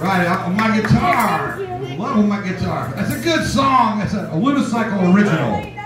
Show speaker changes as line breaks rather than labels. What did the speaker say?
right, on my guitar. Love on my guitar. That's a good song. That's a, a unicycle original.